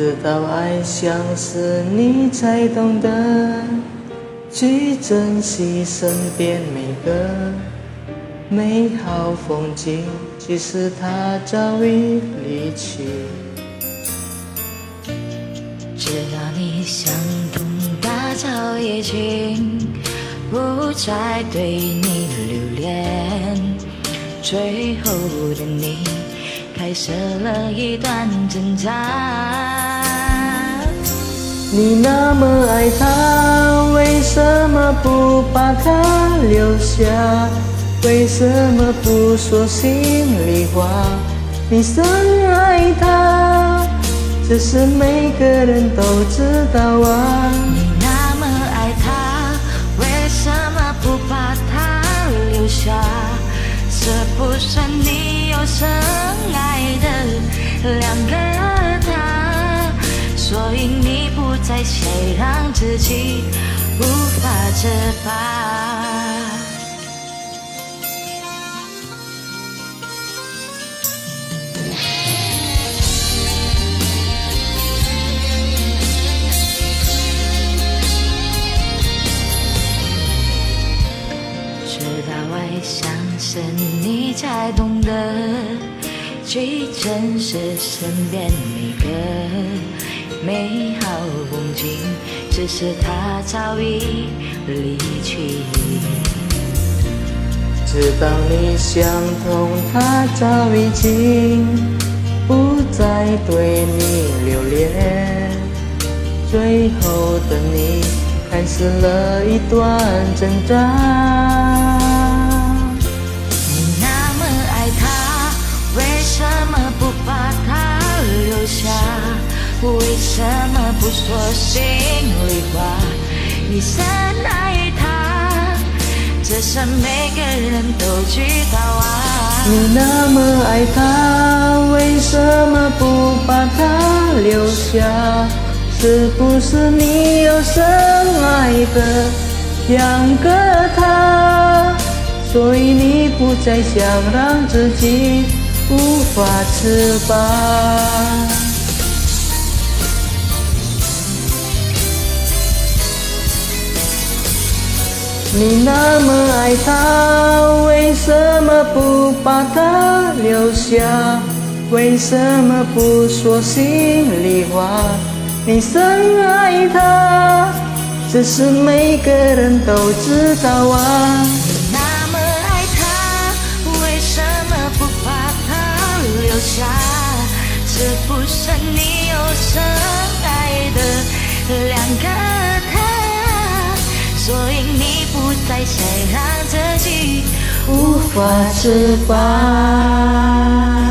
直到爱相思，你才懂得去珍惜身边每个美好风景。即使它早已离去，直到你想通大早已经不再对你留恋，最后的你开始了一段挣扎。你那么爱他，为什么不把他留下？为什么不说心里话？你深爱他，这是每个人都知道啊。你那么爱他，为什么不把他留下？是不是你有深爱的两个他？所以你。不再谁让自己无法自拔？直到爱相思，你才懂得去珍视身边每个。美好风景，只是他早已离去。直到你想通，他早已经不再对你留恋。最后的你，开始了一段挣扎。为什么不说心里话？你深爱他，这是每个人都知道啊。你那么爱他，为什么不把他留下？是不是你有深爱的两个他？所以你不再想让自己无法自拔。你那么爱他，为什么不把他留下？为什么不说心里话？你深爱他，这是每个人都知道啊。你那么爱他，为什么不把他留下？是不是你有深爱的两个他？所以你不再想让自己无法自拔。